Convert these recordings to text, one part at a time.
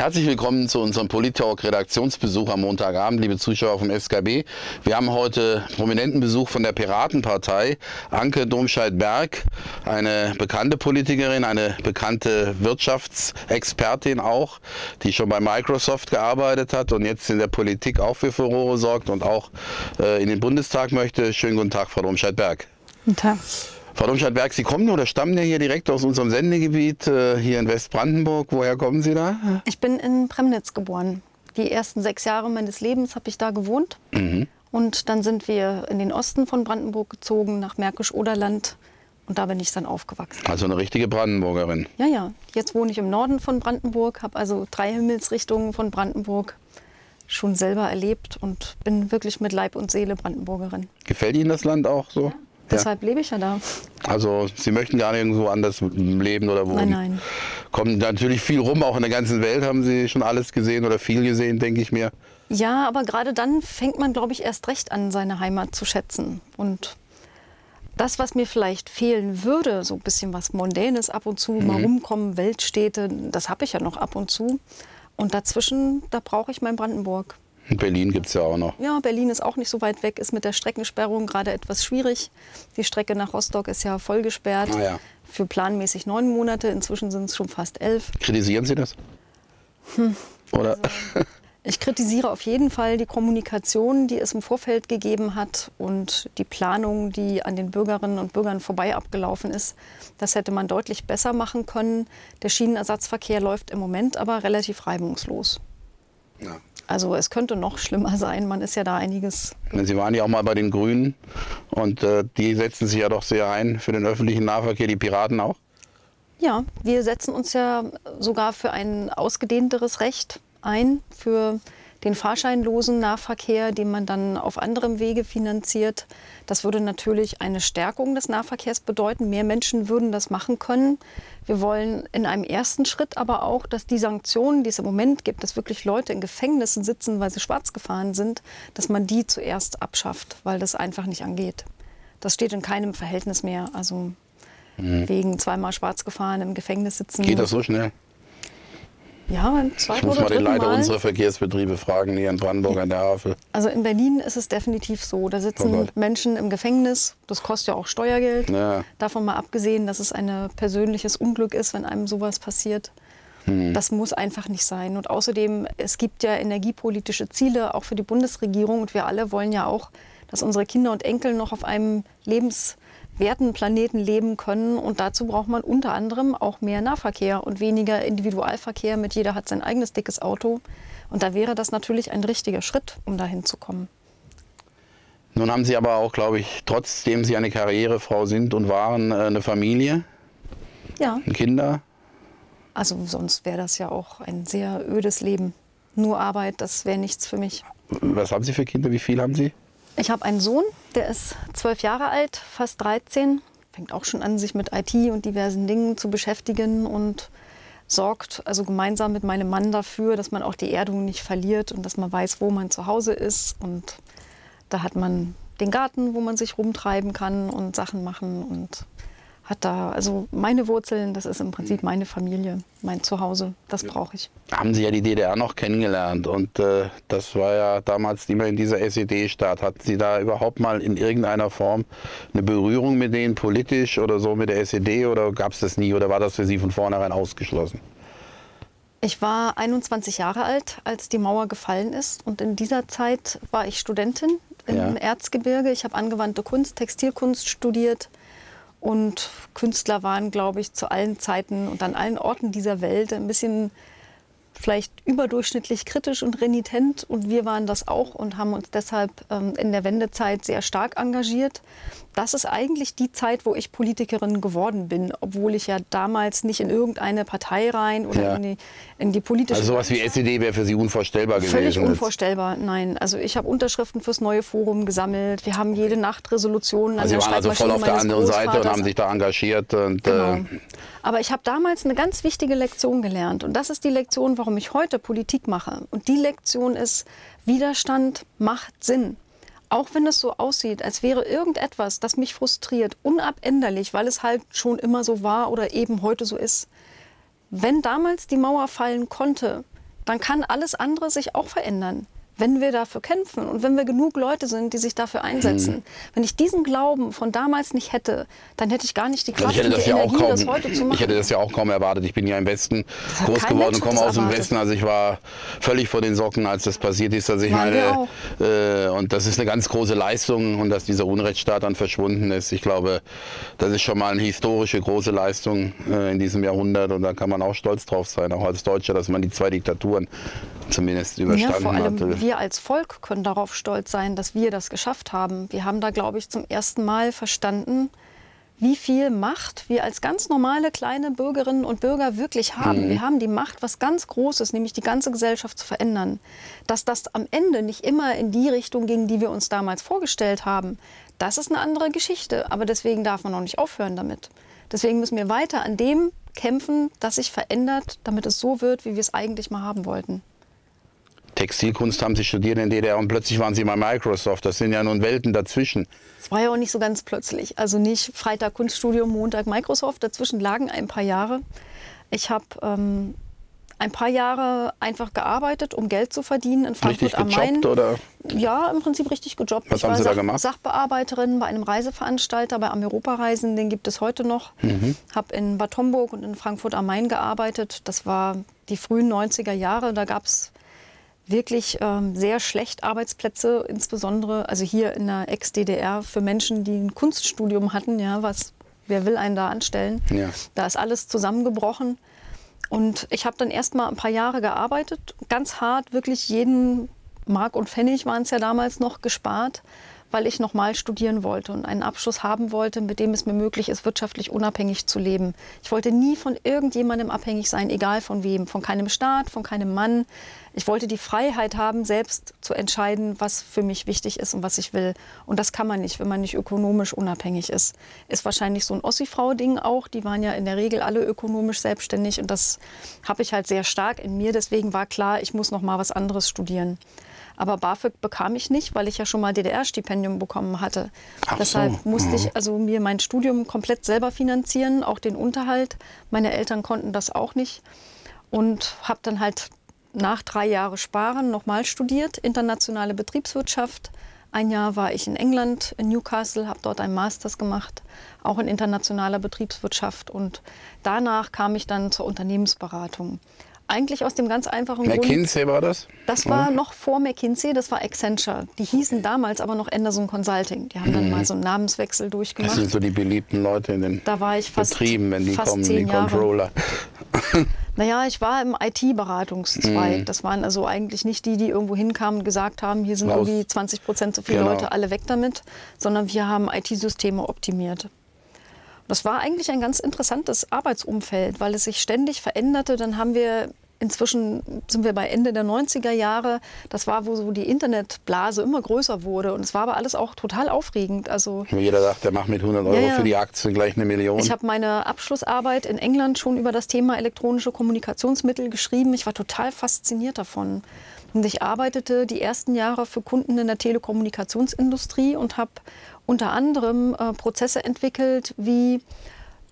Herzlich willkommen zu unserem Politalk Redaktionsbesuch am Montagabend, liebe Zuschauer vom SKB. Wir haben heute prominenten Besuch von der Piratenpartei. Anke Domscheit-Berg, eine bekannte Politikerin, eine bekannte Wirtschaftsexpertin auch, die schon bei Microsoft gearbeitet hat und jetzt in der Politik auch für Furore sorgt und auch äh, in den Bundestag möchte. Schönen guten Tag, Frau Domscheit-Berg. Guten Tag. Frau Domscheit-Berg, Sie kommen oder stammen ja hier direkt aus unserem Sendegebiet äh, hier in Westbrandenburg. Woher kommen Sie da? Ich bin in Premnitz geboren. Die ersten sechs Jahre meines Lebens habe ich da gewohnt. Mhm. Und dann sind wir in den Osten von Brandenburg gezogen, nach Märkisch-Oderland. Und da bin ich dann aufgewachsen. Also eine richtige Brandenburgerin. Ja, ja. Jetzt wohne ich im Norden von Brandenburg, habe also drei Himmelsrichtungen von Brandenburg schon selber erlebt und bin wirklich mit Leib und Seele Brandenburgerin. Gefällt Ihnen das Land auch so? Ja. Deshalb lebe ich ja da. Also Sie möchten gar nicht irgendwo anders leben oder wohnen? Nein, nein. Kommt natürlich viel rum, auch in der ganzen Welt haben Sie schon alles gesehen oder viel gesehen, denke ich mir. Ja, aber gerade dann fängt man, glaube ich, erst recht an, seine Heimat zu schätzen. Und das, was mir vielleicht fehlen würde, so ein bisschen was Mondänes ab und zu, mhm. mal rumkommen, Weltstädte, das habe ich ja noch ab und zu. Und dazwischen, da brauche ich mein Brandenburg. Berlin gibt es ja auch noch. Ja, Berlin ist auch nicht so weit weg, ist mit der Streckensperrung gerade etwas schwierig. Die Strecke nach Rostock ist ja voll gesperrt. Ah, ja. Für planmäßig neun Monate, inzwischen sind es schon fast elf. Kritisieren Sie das? Hm. Oder? Also, ich kritisiere auf jeden Fall die Kommunikation, die es im Vorfeld gegeben hat und die Planung, die an den Bürgerinnen und Bürgern vorbei abgelaufen ist. Das hätte man deutlich besser machen können. Der Schienenersatzverkehr läuft im Moment aber relativ reibungslos. Ja. Also es könnte noch schlimmer sein. Man ist ja da einiges. Sie waren ja auch mal bei den Grünen und äh, die setzen sich ja doch sehr ein für den öffentlichen Nahverkehr, die Piraten auch. Ja, wir setzen uns ja sogar für ein ausgedehnteres Recht ein, für den fahrscheinlosen Nahverkehr, den man dann auf anderem Wege finanziert. Das würde natürlich eine Stärkung des Nahverkehrs bedeuten. Mehr Menschen würden das machen können. Wir wollen in einem ersten Schritt aber auch, dass die Sanktionen, die es im Moment gibt, dass wirklich Leute in Gefängnissen sitzen, weil sie schwarz gefahren sind, dass man die zuerst abschafft, weil das einfach nicht angeht. Das steht in keinem Verhältnis mehr. Also mhm. wegen zweimal schwarz gefahren im Gefängnis sitzen. Geht das so schnell? Ja, Ich muss mal den Leiter unserer Verkehrsbetriebe fragen, hier in Brandenburg an der Havel. Also in Berlin ist es definitiv so. Da sitzen oh Menschen im Gefängnis. Das kostet ja auch Steuergeld. Ja. Davon mal abgesehen, dass es ein persönliches Unglück ist, wenn einem sowas passiert. Hm. Das muss einfach nicht sein. Und außerdem, es gibt ja energiepolitische Ziele auch für die Bundesregierung. Und wir alle wollen ja auch, dass unsere Kinder und Enkel noch auf einem Lebens werten Planeten leben können. Und dazu braucht man unter anderem auch mehr Nahverkehr und weniger Individualverkehr mit jeder hat sein eigenes dickes Auto. Und da wäre das natürlich ein richtiger Schritt, um dahin zu kommen. Nun haben Sie aber auch, glaube ich, trotzdem Sie eine Karrierefrau sind und waren, äh, eine Familie. Ja. Kinder. Also sonst wäre das ja auch ein sehr ödes Leben. Nur Arbeit, das wäre nichts für mich. Was haben Sie für Kinder? Wie viel haben Sie? Ich habe einen Sohn, der ist zwölf Jahre alt, fast 13, fängt auch schon an, sich mit IT und diversen Dingen zu beschäftigen und sorgt also gemeinsam mit meinem Mann dafür, dass man auch die Erdung nicht verliert und dass man weiß, wo man zu Hause ist. Und da hat man den Garten, wo man sich rumtreiben kann und Sachen machen und hat da, also meine Wurzeln, das ist im Prinzip meine Familie, mein Zuhause, das brauche ich. Haben Sie ja die DDR noch kennengelernt und äh, das war ja damals immer in dieser SED-Staat. Hatten Sie da überhaupt mal in irgendeiner Form eine Berührung mit denen politisch oder so mit der SED oder gab es das nie oder war das für Sie von vornherein ausgeschlossen? Ich war 21 Jahre alt, als die Mauer gefallen ist und in dieser Zeit war ich Studentin im ja. Erzgebirge. Ich habe angewandte Kunst, Textilkunst studiert und Künstler waren, glaube ich, zu allen Zeiten und an allen Orten dieser Welt ein bisschen vielleicht überdurchschnittlich kritisch und renitent und wir waren das auch und haben uns deshalb ähm, in der Wendezeit sehr stark engagiert. Das ist eigentlich die Zeit, wo ich Politikerin geworden bin, obwohl ich ja damals nicht in irgendeine Partei rein oder ja. in, die, in die politische... Also sowas wie SED wäre für Sie unvorstellbar gewesen? Völlig unvorstellbar, nein. Also ich habe Unterschriften fürs neue Forum gesammelt. Wir haben jede Nacht Resolutionen also an Sie waren also voll auf der anderen Seite und haben sich da engagiert. Und, genau. Äh, aber ich habe damals eine ganz wichtige Lektion gelernt. Und das ist die Lektion, warum ich heute Politik mache. Und die Lektion ist, Widerstand macht Sinn. Auch wenn es so aussieht, als wäre irgendetwas, das mich frustriert, unabänderlich, weil es halt schon immer so war oder eben heute so ist. Wenn damals die Mauer fallen konnte, dann kann alles andere sich auch verändern wenn wir dafür kämpfen und wenn wir genug Leute sind, die sich dafür einsetzen. Mhm. Wenn ich diesen Glauben von damals nicht hätte, dann hätte ich gar nicht die also Kraft und die ja Energie, kaum, das heute zu machen. Ich hätte das ja auch kaum erwartet. Ich bin ja im Westen groß geworden und komme aus dem Westen. Also ich war völlig vor den Socken, als das passiert ist. Also ich meine, äh, und das ist eine ganz große Leistung und dass dieser Unrechtsstaat dann verschwunden ist. Ich glaube, das ist schon mal eine historische große Leistung äh, in diesem Jahrhundert und da kann man auch stolz drauf sein, auch als Deutscher, dass man die zwei Diktaturen zumindest überstanden ja, hat. Wir als Volk können darauf stolz sein, dass wir das geschafft haben. Wir haben da, glaube ich, zum ersten Mal verstanden, wie viel Macht wir als ganz normale kleine Bürgerinnen und Bürger wirklich haben. Mhm. Wir haben die Macht, was ganz Großes, nämlich die ganze Gesellschaft zu verändern. Dass das am Ende nicht immer in die Richtung ging, die wir uns damals vorgestellt haben, das ist eine andere Geschichte. Aber deswegen darf man auch nicht aufhören damit. Deswegen müssen wir weiter an dem kämpfen, das sich verändert, damit es so wird, wie wir es eigentlich mal haben wollten. Textilkunst haben sie studiert in DDR und plötzlich waren sie bei Microsoft. Das sind ja nun Welten dazwischen. Es war ja auch nicht so ganz plötzlich. Also nicht Freitag Kunststudium, Montag Microsoft. Dazwischen lagen ein paar Jahre. Ich habe ähm, ein paar Jahre einfach gearbeitet, um Geld zu verdienen in Frankfurt am Main. Oder? Ja, im Prinzip richtig gejobbt. Was ich haben Sie da gemacht? Sachbearbeiterin bei einem Reiseveranstalter, bei Ameripareisen, den gibt es heute noch. Mhm. Habe in Bad Homburg und in Frankfurt am Main gearbeitet. Das war die frühen 90er Jahre. Da gab es wirklich ähm, sehr schlecht Arbeitsplätze, insbesondere also hier in der Ex-DDR für Menschen, die ein Kunststudium hatten, ja, was wer will einen da anstellen? Ja. Da ist alles zusammengebrochen. Und ich habe dann erst mal ein paar Jahre gearbeitet, ganz hart, wirklich jeden Mark und Pfennig waren es ja damals noch gespart weil ich nochmal studieren wollte und einen Abschluss haben wollte, mit dem es mir möglich ist, wirtschaftlich unabhängig zu leben. Ich wollte nie von irgendjemandem abhängig sein, egal von wem, von keinem Staat, von keinem Mann. Ich wollte die Freiheit haben, selbst zu entscheiden, was für mich wichtig ist und was ich will. Und das kann man nicht, wenn man nicht ökonomisch unabhängig ist. Ist wahrscheinlich so ein Ossi-Frau-Ding auch. Die waren ja in der Regel alle ökonomisch selbstständig und das habe ich halt sehr stark in mir. Deswegen war klar, ich muss noch mal was anderes studieren. Aber BAföG bekam ich nicht, weil ich ja schon mal DDR-Stipendium bekommen hatte. Ach Deshalb so. musste ich mhm. also mir mein Studium komplett selber finanzieren, auch den Unterhalt. Meine Eltern konnten das auch nicht. Und habe dann halt nach drei Jahren Sparen nochmal studiert, internationale Betriebswirtschaft. Ein Jahr war ich in England, in Newcastle, habe dort einen Masters gemacht, auch in internationaler Betriebswirtschaft. Und danach kam ich dann zur Unternehmensberatung. Eigentlich aus dem ganz einfachen McKinsey Grund. McKinsey war das? Das war noch vor McKinsey, das war Accenture. Die hießen damals aber noch Anderson Consulting. Die haben dann mhm. mal so einen Namenswechsel durchgemacht. Das sind so die beliebten Leute in den da war ich fast, Betrieben, wenn die fast kommen, die Controller. Naja, ich war im IT-Beratungszweig. Mhm. Das waren also eigentlich nicht die, die irgendwo hinkamen und gesagt haben, hier sind Raus. irgendwie 20 Prozent zu viele genau. Leute, alle weg damit, sondern wir haben IT-Systeme optimiert. Das war eigentlich ein ganz interessantes Arbeitsumfeld, weil es sich ständig veränderte. Dann haben wir Inzwischen sind wir bei Ende der 90er Jahre. Das war, wo so die Internetblase immer größer wurde. Und es war aber alles auch total aufregend. Also, Jeder sagt, der macht mit 100 Euro ja, ja. für die Aktie gleich eine Million. Ich habe meine Abschlussarbeit in England schon über das Thema elektronische Kommunikationsmittel geschrieben. Ich war total fasziniert davon. Und ich arbeitete die ersten Jahre für Kunden in der Telekommunikationsindustrie und habe unter anderem äh, Prozesse entwickelt, wie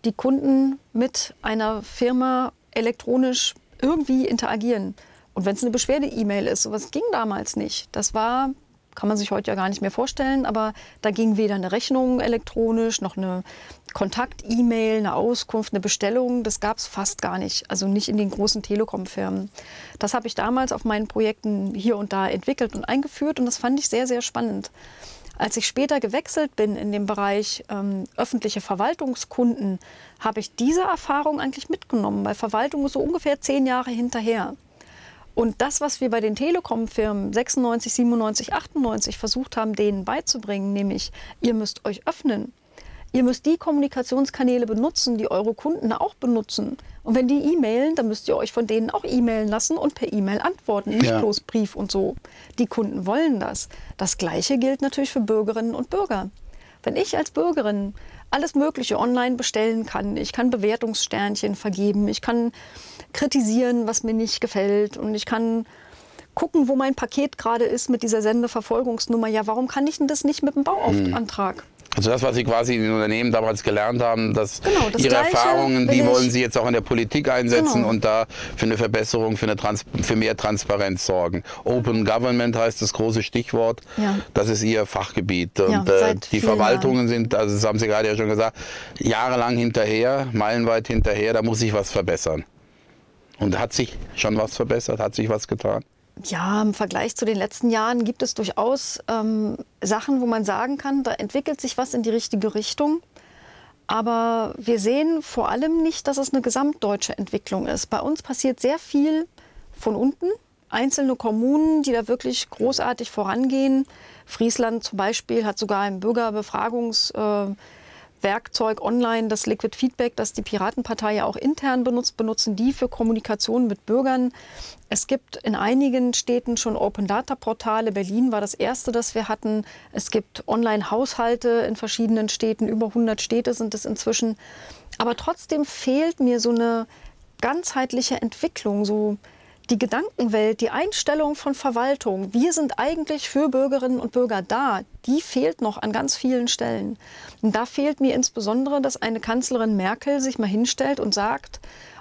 die Kunden mit einer Firma elektronisch irgendwie interagieren. Und wenn es eine Beschwerde-E-Mail ist, sowas ging damals nicht. Das war, kann man sich heute ja gar nicht mehr vorstellen, aber da ging weder eine Rechnung elektronisch noch eine Kontakt-E-Mail, eine Auskunft, eine Bestellung. Das gab es fast gar nicht. Also nicht in den großen Telekom-Firmen. Das habe ich damals auf meinen Projekten hier und da entwickelt und eingeführt und das fand ich sehr, sehr spannend. Als ich später gewechselt bin in den Bereich ähm, öffentliche Verwaltungskunden, habe ich diese Erfahrung eigentlich mitgenommen, weil Verwaltung ist so ungefähr zehn Jahre hinterher. Und das, was wir bei den Telekom-Firmen 96, 97, 98 versucht haben, denen beizubringen, nämlich ihr müsst euch öffnen, Ihr müsst die Kommunikationskanäle benutzen, die eure Kunden auch benutzen. Und wenn die e-mailen, dann müsst ihr euch von denen auch e-mailen lassen und per E-Mail antworten, nicht ja. bloß Brief und so. Die Kunden wollen das. Das Gleiche gilt natürlich für Bürgerinnen und Bürger. Wenn ich als Bürgerin alles Mögliche online bestellen kann, ich kann Bewertungssternchen vergeben, ich kann kritisieren, was mir nicht gefällt und ich kann gucken, wo mein Paket gerade ist mit dieser Sendeverfolgungsnummer. Ja, warum kann ich denn das nicht mit dem Bauantrag? Hm. Also das, was Sie quasi in den Unternehmen damals gelernt haben, dass genau, das Ihre Erfahrungen, die wollen Sie jetzt auch in der Politik einsetzen genau. und da für eine Verbesserung, für, eine Trans für mehr Transparenz sorgen. Open Government heißt das große Stichwort. Ja. Das ist Ihr Fachgebiet. Und ja, äh, die Verwaltungen Jahren. sind, also das haben Sie gerade ja schon gesagt, jahrelang hinterher, meilenweit hinterher, da muss sich was verbessern. Und hat sich schon was verbessert? Hat sich was getan? Ja, im Vergleich zu den letzten Jahren gibt es durchaus ähm, Sachen, wo man sagen kann, da entwickelt sich was in die richtige Richtung. Aber wir sehen vor allem nicht, dass es eine gesamtdeutsche Entwicklung ist. Bei uns passiert sehr viel von unten. Einzelne Kommunen, die da wirklich großartig vorangehen. Friesland zum Beispiel hat sogar ein Bürgerbefragungs- äh, Werkzeug online, das Liquid Feedback, das die Piratenpartei ja auch intern benutzt, benutzen die für Kommunikation mit Bürgern. Es gibt in einigen Städten schon Open Data Portale. Berlin war das erste, das wir hatten. Es gibt Online-Haushalte in verschiedenen Städten. Über 100 Städte sind es inzwischen. Aber trotzdem fehlt mir so eine ganzheitliche Entwicklung, so die Gedankenwelt, die Einstellung von Verwaltung, wir sind eigentlich für Bürgerinnen und Bürger da, die fehlt noch an ganz vielen Stellen. Und da fehlt mir insbesondere, dass eine Kanzlerin Merkel sich mal hinstellt und sagt,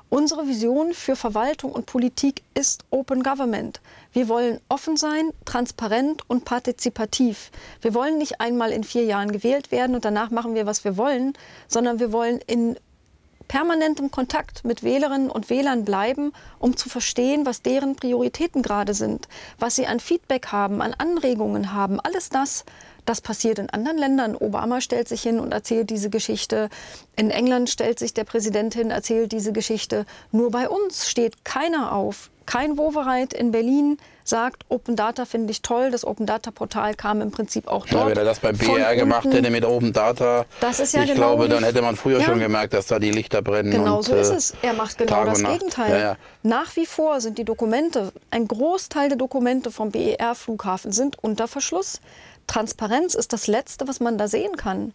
unsere Vision für Verwaltung und Politik ist Open Government. Wir wollen offen sein, transparent und partizipativ. Wir wollen nicht einmal in vier Jahren gewählt werden und danach machen wir, was wir wollen, sondern wir wollen in permanentem Kontakt mit Wählerinnen und Wählern bleiben, um zu verstehen, was deren Prioritäten gerade sind, was sie an Feedback haben, an Anregungen haben. Alles das, das passiert in anderen Ländern. Obama stellt sich hin und erzählt diese Geschichte. In England stellt sich der Präsident hin, erzählt diese Geschichte. Nur bei uns steht keiner auf. Kein Wovereit in Berlin sagt, Open Data finde ich toll. Das Open Data Portal kam im Prinzip auch dort. Ja, wenn er das beim BR gemacht hätte mit Open Data, das ist ja ich genau glaube, dann hätte man früher ja. schon gemerkt, dass da die Lichter brennen. Genau und, so ist äh, es. Er macht genau Tag das Gegenteil. Ja, ja. Nach wie vor sind die Dokumente, ein Großteil der Dokumente vom BER-Flughafen sind unter Verschluss. Transparenz ist das Letzte, was man da sehen kann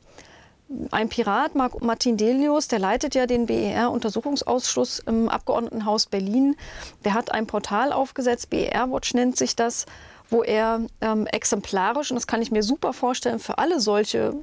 ein Pirat, Martin Delius, der leitet ja den BER-Untersuchungsausschuss im Abgeordnetenhaus Berlin. Der hat ein Portal aufgesetzt, BER Watch nennt sich das, wo er ähm, exemplarisch, und das kann ich mir super vorstellen, für alle solche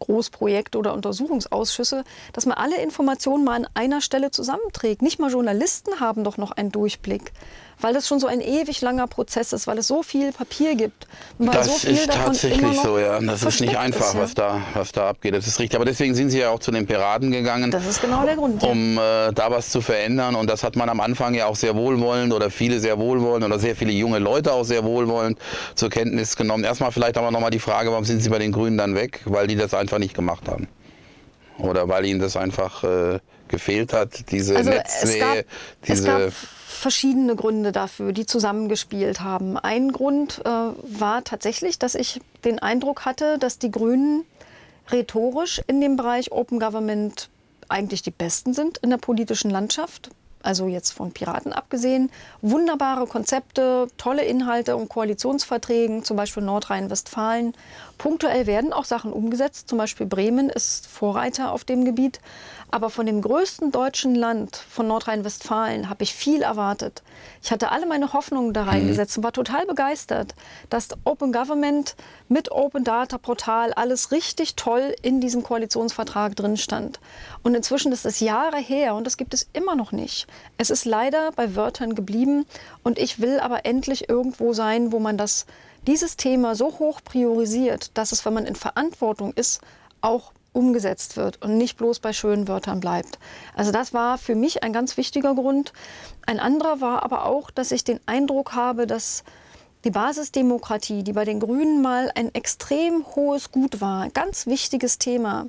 Großprojekte oder Untersuchungsausschüsse, dass man alle Informationen mal an einer Stelle zusammenträgt. Nicht mal Journalisten haben doch noch einen Durchblick weil es schon so ein ewig langer Prozess ist, weil es so viel Papier gibt. Das so ist tatsächlich so, ja. Das ist nicht einfach, ist, ja. was, da, was da abgeht. Das ist richtig. Aber deswegen sind Sie ja auch zu den Piraten gegangen. Das ist genau der Grund. Um äh, da was zu verändern. Und das hat man am Anfang ja auch sehr wohlwollend oder viele sehr wohlwollend oder sehr viele junge Leute auch sehr wohlwollend zur Kenntnis genommen. Erstmal vielleicht aber nochmal die Frage, warum sind Sie bei den Grünen dann weg? Weil die das einfach nicht gemacht haben. Oder weil ihnen das einfach äh, gefehlt hat, diese also Netznähe, diese verschiedene Gründe dafür, die zusammengespielt haben. Ein Grund äh, war tatsächlich, dass ich den Eindruck hatte, dass die Grünen rhetorisch in dem Bereich Open Government eigentlich die Besten sind in der politischen Landschaft. Also jetzt von Piraten abgesehen. Wunderbare Konzepte, tolle Inhalte und Koalitionsverträgen, zum Beispiel Nordrhein-Westfalen. Punktuell werden auch Sachen umgesetzt. Zum Beispiel Bremen ist Vorreiter auf dem Gebiet. Aber von dem größten deutschen Land, von Nordrhein-Westfalen, habe ich viel erwartet. Ich hatte alle meine Hoffnungen da reingesetzt und war total begeistert, dass Open Government mit Open Data Portal alles richtig toll in diesem Koalitionsvertrag drin stand. Und inzwischen ist es Jahre her und das gibt es immer noch nicht. Es ist leider bei Wörtern geblieben und ich will aber endlich irgendwo sein, wo man das, dieses Thema so hoch priorisiert, dass es, wenn man in Verantwortung ist, auch umgesetzt wird und nicht bloß bei schönen Wörtern bleibt. Also das war für mich ein ganz wichtiger Grund. Ein anderer war aber auch, dass ich den Eindruck habe, dass die Basisdemokratie, die bei den Grünen mal ein extrem hohes Gut war, ganz wichtiges Thema,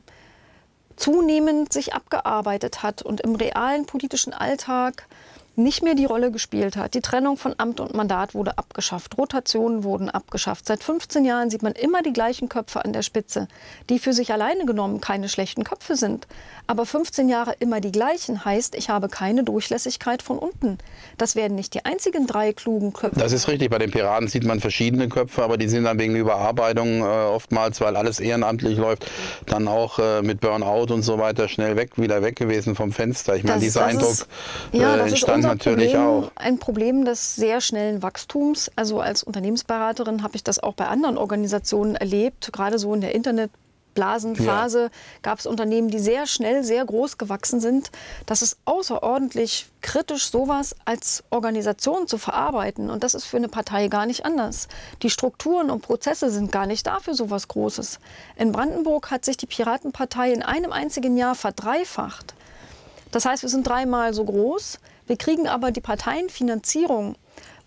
zunehmend sich abgearbeitet hat und im realen politischen Alltag nicht mehr die Rolle gespielt hat. Die Trennung von Amt und Mandat wurde abgeschafft, Rotationen wurden abgeschafft. Seit 15 Jahren sieht man immer die gleichen Köpfe an der Spitze, die für sich alleine genommen keine schlechten Köpfe sind. Aber 15 Jahre immer die gleichen heißt, ich habe keine Durchlässigkeit von unten. Das werden nicht die einzigen drei klugen Köpfe. Das ist richtig. Bei den Piraten sieht man verschiedene Köpfe, aber die sind dann wegen Überarbeitung äh, oftmals, weil alles ehrenamtlich läuft, dann auch äh, mit Burnout und so weiter schnell weg, wieder weg gewesen vom Fenster. Ich meine, dieser Eindruck ist, ja, äh, entstand natürlich Problem, auch. Ein Problem des sehr schnellen Wachstums. Also als Unternehmensberaterin habe ich das auch bei anderen Organisationen erlebt, gerade so in der Internet Blasenphase ja. gab es Unternehmen, die sehr schnell, sehr groß gewachsen sind. Das ist außerordentlich kritisch, sowas als Organisation zu verarbeiten. Und das ist für eine Partei gar nicht anders. Die Strukturen und Prozesse sind gar nicht da für sowas Großes. In Brandenburg hat sich die Piratenpartei in einem einzigen Jahr verdreifacht. Das heißt, wir sind dreimal so groß. Wir kriegen aber die Parteienfinanzierung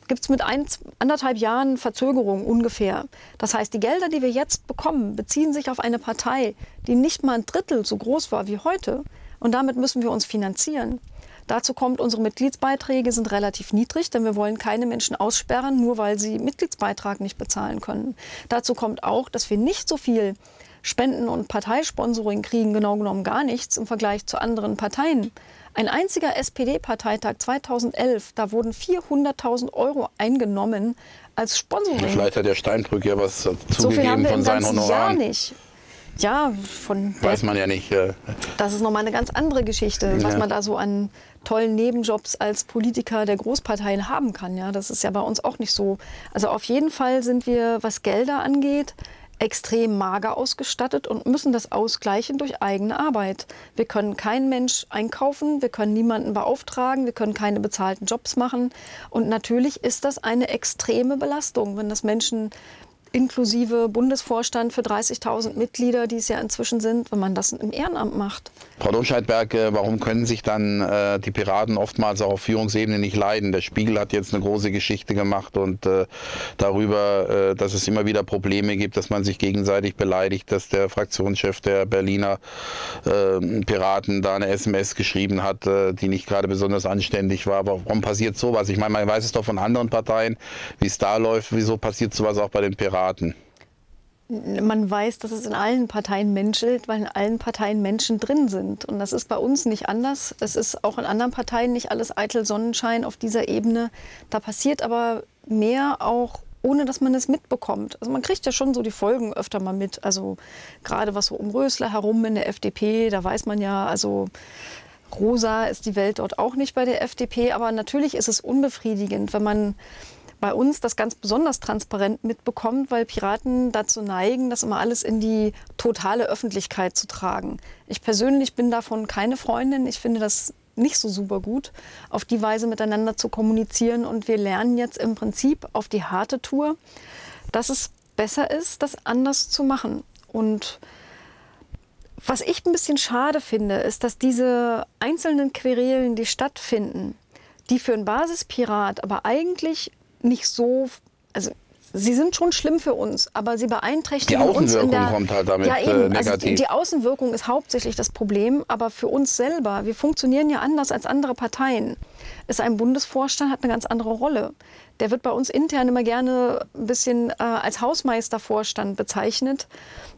gibt es mit ein, anderthalb Jahren Verzögerung ungefähr. Das heißt, die Gelder, die wir jetzt bekommen, beziehen sich auf eine Partei, die nicht mal ein Drittel so groß war wie heute. Und damit müssen wir uns finanzieren. Dazu kommt, unsere Mitgliedsbeiträge sind relativ niedrig, denn wir wollen keine Menschen aussperren, nur weil sie Mitgliedsbeitrag nicht bezahlen können. Dazu kommt auch, dass wir nicht so viel Spenden und Parteisponsoring kriegen, genau genommen gar nichts im Vergleich zu anderen Parteien. Ein einziger SPD-Parteitag 2011, da wurden 400.000 Euro eingenommen als Sponsoring. Vielleicht hat der Steinbrück ja was zugegeben so von seinen Honoraren. Jahr nicht. Ja, von weiß man ja nicht. Äh das ist nochmal eine ganz andere Geschichte, ja. was man da so an tollen Nebenjobs als Politiker der Großparteien haben kann. Ja, das ist ja bei uns auch nicht so. Also auf jeden Fall sind wir, was Gelder angeht, extrem mager ausgestattet und müssen das ausgleichen durch eigene Arbeit. Wir können keinen Mensch einkaufen, wir können niemanden beauftragen, wir können keine bezahlten Jobs machen. Und natürlich ist das eine extreme Belastung, wenn das Menschen inklusive Bundesvorstand für 30.000 Mitglieder, die es ja inzwischen sind, wenn man das im Ehrenamt macht. Frau Domscheidberg, warum können sich dann äh, die Piraten oftmals auch auf Führungsebene nicht leiden? Der Spiegel hat jetzt eine große Geschichte gemacht und äh, darüber, äh, dass es immer wieder Probleme gibt, dass man sich gegenseitig beleidigt, dass der Fraktionschef der Berliner ähm, Piraten da eine SMS geschrieben hat, äh, die nicht gerade besonders anständig war. Warum passiert sowas? Ich meine, man weiß es doch von anderen Parteien, wie es da läuft. Wieso passiert sowas auch bei den Piraten? Man weiß, dass es in allen Parteien menschelt, weil in allen Parteien Menschen drin sind. Und das ist bei uns nicht anders. Es ist auch in anderen Parteien nicht alles eitel Sonnenschein auf dieser Ebene. Da passiert aber mehr auch ohne dass man es mitbekommt. Also man kriegt ja schon so die Folgen öfter mal mit. Also gerade was so um Rösler herum in der FDP, da weiß man ja, also rosa ist die Welt dort auch nicht bei der FDP. Aber natürlich ist es unbefriedigend, wenn man bei uns das ganz besonders transparent mitbekommt, weil Piraten dazu neigen, das immer alles in die totale Öffentlichkeit zu tragen. Ich persönlich bin davon keine Freundin. Ich finde das nicht so super gut, auf die Weise miteinander zu kommunizieren. Und wir lernen jetzt im Prinzip auf die harte Tour, dass es besser ist, das anders zu machen. Und was ich ein bisschen schade finde, ist, dass diese einzelnen Querelen, die stattfinden, die für einen Basispirat aber eigentlich nicht so, also sie sind schon schlimm für uns, aber sie beeinträchtigen uns. Die Außenwirkung der, kommt halt damit ja, eben, äh, negativ. Also die Außenwirkung ist hauptsächlich das Problem, aber für uns selber, wir funktionieren ja anders als andere Parteien. Ist ein Bundesvorstand hat eine ganz andere Rolle. Der wird bei uns intern immer gerne ein bisschen äh, als Hausmeistervorstand bezeichnet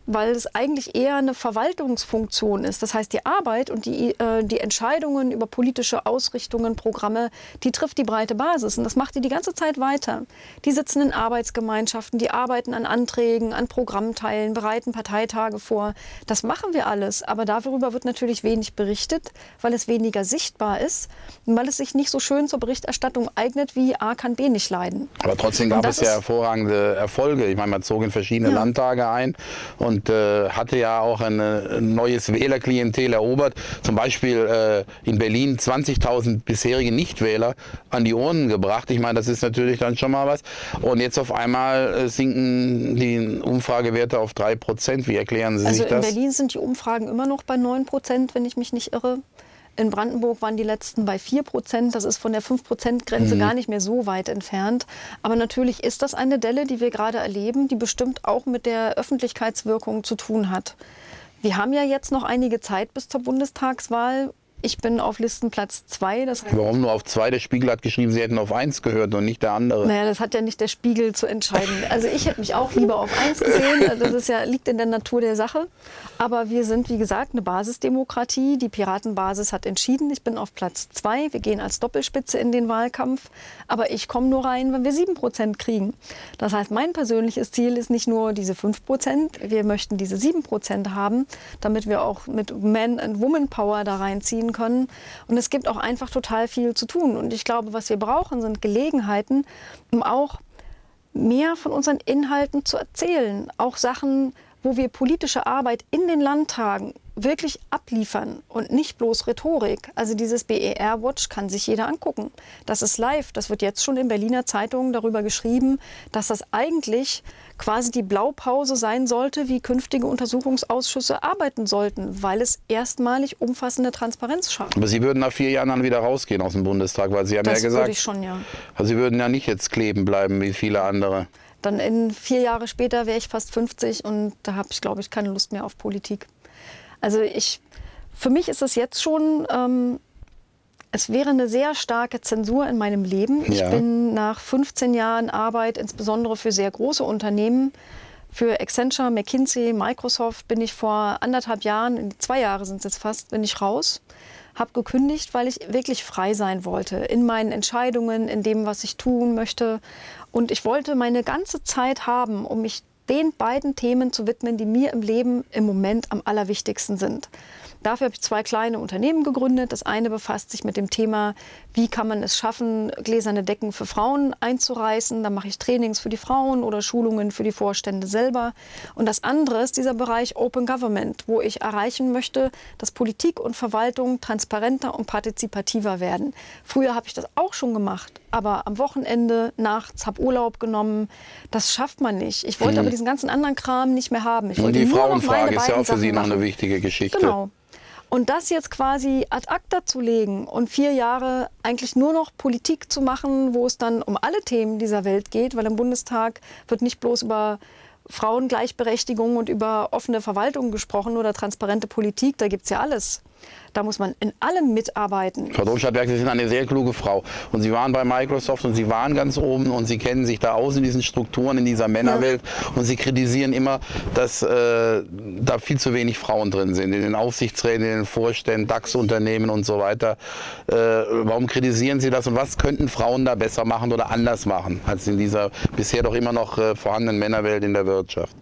weil es eigentlich eher eine Verwaltungsfunktion ist. Das heißt, die Arbeit und die, äh, die Entscheidungen über politische Ausrichtungen, Programme, die trifft die breite Basis. Und das macht die die ganze Zeit weiter. Die sitzen in Arbeitsgemeinschaften, die arbeiten an Anträgen, an Programmteilen, bereiten Parteitage vor. Das machen wir alles. Aber darüber wird natürlich wenig berichtet, weil es weniger sichtbar ist und weil es sich nicht so schön zur Berichterstattung eignet, wie A kann B nicht leiden. Aber trotzdem gab es ja hervorragende Erfolge. Ich meine, man zog in verschiedene ja. Landtage ein und äh, hatte ja auch ein, ein neues Wählerklientel erobert. Zum Beispiel äh, in Berlin 20.000 bisherige Nichtwähler an die Urnen gebracht. Ich meine, das ist natürlich dann schon mal was. Und jetzt auf einmal äh, sinken die Umfragewerte auf 3 Prozent. Wie erklären Sie also sich das? Also in Berlin sind die Umfragen immer noch bei 9 Prozent, wenn ich mich nicht irre. In Brandenburg waren die letzten bei 4 Prozent. Das ist von der 5-Prozent-Grenze mhm. gar nicht mehr so weit entfernt. Aber natürlich ist das eine Delle, die wir gerade erleben, die bestimmt auch mit der Öffentlichkeitswirkung zu tun hat. Wir haben ja jetzt noch einige Zeit bis zur Bundestagswahl ich bin auf Listenplatz 2. Warum nur auf 2? Der Spiegel hat geschrieben, Sie hätten auf 1 gehört und nicht der andere. Naja, das hat ja nicht der Spiegel zu entscheiden. Also ich hätte mich auch lieber auf 1 gesehen. Das ist ja, liegt in der Natur der Sache. Aber wir sind, wie gesagt, eine Basisdemokratie. Die Piratenbasis hat entschieden, ich bin auf Platz 2. Wir gehen als Doppelspitze in den Wahlkampf. Aber ich komme nur rein, wenn wir 7 Prozent kriegen. Das heißt, mein persönliches Ziel ist nicht nur diese 5 Prozent. Wir möchten diese 7 Prozent haben, damit wir auch mit Man- and Woman-Power da reinziehen können. Und es gibt auch einfach total viel zu tun. Und ich glaube, was wir brauchen, sind Gelegenheiten, um auch mehr von unseren Inhalten zu erzählen. Auch Sachen, wo wir politische Arbeit in den Landtagen wirklich abliefern und nicht bloß Rhetorik. Also dieses BER Watch kann sich jeder angucken. Das ist live. Das wird jetzt schon in Berliner Zeitungen darüber geschrieben, dass das eigentlich quasi die Blaupause sein sollte, wie künftige Untersuchungsausschüsse arbeiten sollten, weil es erstmalig umfassende Transparenz schafft. Aber Sie würden nach vier Jahren dann wieder rausgehen aus dem Bundestag, weil Sie haben das ja gesagt, würde ich schon, ja. Also Sie würden ja nicht jetzt kleben bleiben wie viele andere. Dann in vier Jahre später wäre ich fast 50 und da habe ich, glaube ich, keine Lust mehr auf Politik. Also ich, für mich ist es jetzt schon, ähm, es wäre eine sehr starke Zensur in meinem Leben. Ja. Ich bin nach 15 Jahren Arbeit, insbesondere für sehr große Unternehmen, für Accenture, McKinsey, Microsoft, bin ich vor anderthalb Jahren, zwei Jahre sind es jetzt fast, bin ich raus habe gekündigt, weil ich wirklich frei sein wollte in meinen Entscheidungen, in dem, was ich tun möchte. Und ich wollte meine ganze Zeit haben, um mich den beiden Themen zu widmen, die mir im Leben im Moment am allerwichtigsten sind. Dafür habe ich zwei kleine Unternehmen gegründet. Das eine befasst sich mit dem Thema, wie kann man es schaffen, gläserne Decken für Frauen einzureißen. Da mache ich Trainings für die Frauen oder Schulungen für die Vorstände selber. Und das andere ist dieser Bereich Open Government, wo ich erreichen möchte, dass Politik und Verwaltung transparenter und partizipativer werden. Früher habe ich das auch schon gemacht, aber am Wochenende, nachts, habe Urlaub genommen. Das schafft man nicht. Ich wollte mhm. aber diesen ganzen anderen Kram nicht mehr haben. Ich und die Frauenfrage ist ja auch für Sie noch eine wichtige Geschichte. Genau. Und das jetzt quasi ad acta zu legen und vier Jahre eigentlich nur noch Politik zu machen, wo es dann um alle Themen dieser Welt geht, weil im Bundestag wird nicht bloß über Frauengleichberechtigung und über offene Verwaltung gesprochen oder transparente Politik, da gibt es ja alles. Da muss man in allem mitarbeiten. Frau Domscheit-Berg, Sie sind eine sehr kluge Frau. Und Sie waren bei Microsoft und Sie waren ganz oben und Sie kennen sich da aus in diesen Strukturen, in dieser Männerwelt. Ja. Und Sie kritisieren immer, dass äh, da viel zu wenig Frauen drin sind. In den Aufsichtsräten, in den Vorständen, DAX-Unternehmen und so weiter. Äh, warum kritisieren Sie das und was könnten Frauen da besser machen oder anders machen, als in dieser bisher doch immer noch äh, vorhandenen Männerwelt in der Wirtschaft?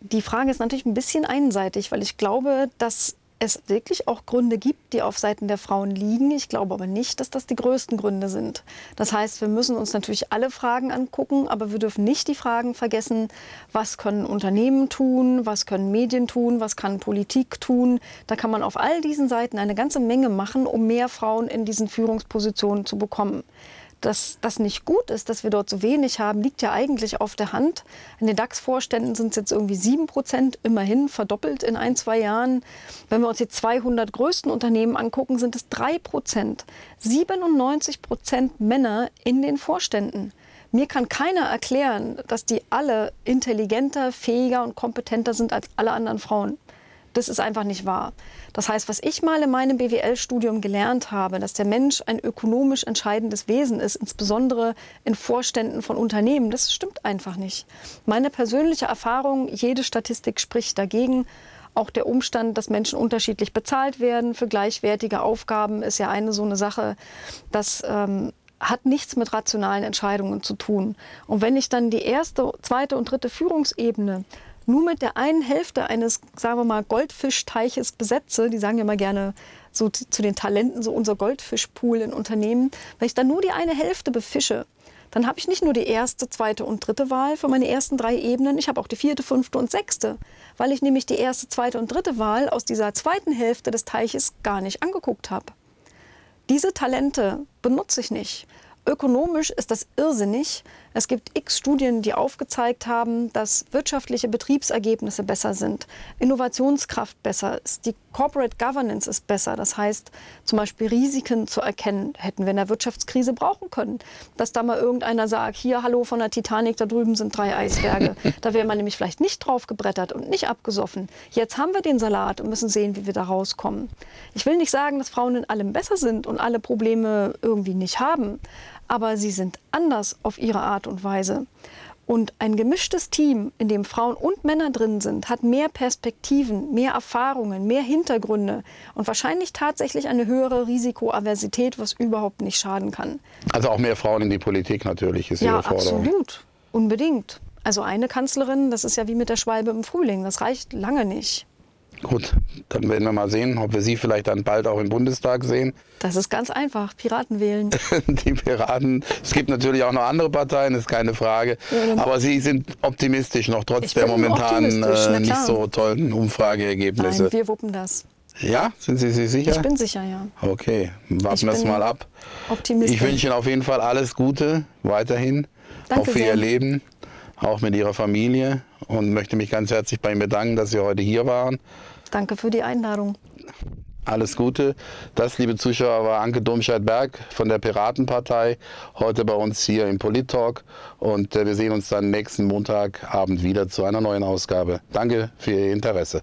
Die Frage ist natürlich ein bisschen einseitig, weil ich glaube, dass es wirklich auch Gründe gibt, die auf Seiten der Frauen liegen. Ich glaube aber nicht, dass das die größten Gründe sind. Das heißt, wir müssen uns natürlich alle Fragen angucken, aber wir dürfen nicht die Fragen vergessen, was können Unternehmen tun, was können Medien tun, was kann Politik tun. Da kann man auf all diesen Seiten eine ganze Menge machen, um mehr Frauen in diesen Führungspositionen zu bekommen dass das nicht gut ist, dass wir dort so wenig haben, liegt ja eigentlich auf der Hand. In den DAX-Vorständen sind es jetzt irgendwie sieben Prozent, immerhin verdoppelt in ein, zwei Jahren. Wenn wir uns die 200 größten Unternehmen angucken, sind es drei Prozent. 97 Prozent Männer in den Vorständen. Mir kann keiner erklären, dass die alle intelligenter, fähiger und kompetenter sind als alle anderen Frauen. Das ist einfach nicht wahr. Das heißt, was ich mal in meinem BWL-Studium gelernt habe, dass der Mensch ein ökonomisch entscheidendes Wesen ist, insbesondere in Vorständen von Unternehmen, das stimmt einfach nicht. Meine persönliche Erfahrung, jede Statistik spricht dagegen. Auch der Umstand, dass Menschen unterschiedlich bezahlt werden für gleichwertige Aufgaben, ist ja eine so eine Sache, das ähm, hat nichts mit rationalen Entscheidungen zu tun. Und wenn ich dann die erste, zweite und dritte Führungsebene nur mit der einen Hälfte eines, sagen wir mal, Goldfischteiches besetze, die sagen ja immer gerne so zu den Talenten, so unser Goldfischpool in Unternehmen, wenn ich dann nur die eine Hälfte befische, dann habe ich nicht nur die erste, zweite und dritte Wahl für meine ersten drei Ebenen, ich habe auch die vierte, fünfte und sechste, weil ich nämlich die erste, zweite und dritte Wahl aus dieser zweiten Hälfte des Teiches gar nicht angeguckt habe. Diese Talente benutze ich nicht. Ökonomisch ist das irrsinnig. Es gibt x Studien, die aufgezeigt haben, dass wirtschaftliche Betriebsergebnisse besser sind, Innovationskraft besser ist, die Corporate Governance ist besser. Das heißt, zum Beispiel Risiken zu erkennen, hätten wir in der Wirtschaftskrise brauchen können. Dass da mal irgendeiner sagt, hier, hallo von der Titanic, da drüben sind drei Eisberge. da wäre man nämlich vielleicht nicht drauf gebrettert und nicht abgesoffen. Jetzt haben wir den Salat und müssen sehen, wie wir da rauskommen. Ich will nicht sagen, dass Frauen in allem besser sind und alle Probleme irgendwie nicht haben aber sie sind anders auf ihre Art und Weise. Und ein gemischtes Team, in dem Frauen und Männer drin sind, hat mehr Perspektiven, mehr Erfahrungen, mehr Hintergründe und wahrscheinlich tatsächlich eine höhere Risikoaversität, was überhaupt nicht schaden kann. Also auch mehr Frauen in die Politik natürlich ist ja, Ihre Forderung. Ja, absolut. Unbedingt. Also eine Kanzlerin, das ist ja wie mit der Schwalbe im Frühling, das reicht lange nicht. Gut, dann werden wir mal sehen, ob wir Sie vielleicht dann bald auch im Bundestag sehen. Das ist ganz einfach. Piraten wählen. Die Piraten. Es gibt natürlich auch noch andere Parteien, ist keine Frage. Ja, Aber Sie sind optimistisch noch trotz der momentan äh, nicht so tollen Umfrageergebnisse. Nein, wir wuppen das. Ja, sind Sie sich sicher? Ich bin sicher, ja. Okay, warten wir es mal ab. Optimistisch. Ich wünsche Ihnen auf jeden Fall alles Gute weiterhin. Danke auch für sehr. Ihr Leben, auch mit Ihrer Familie und möchte mich ganz herzlich bei Ihnen bedanken, dass Sie heute hier waren. Danke für die Einladung. Alles Gute. Das, liebe Zuschauer, war Anke Domscheit-Berg von der Piratenpartei, heute bei uns hier im Polit-Talk. Und äh, wir sehen uns dann nächsten Montagabend wieder zu einer neuen Ausgabe. Danke für Ihr Interesse.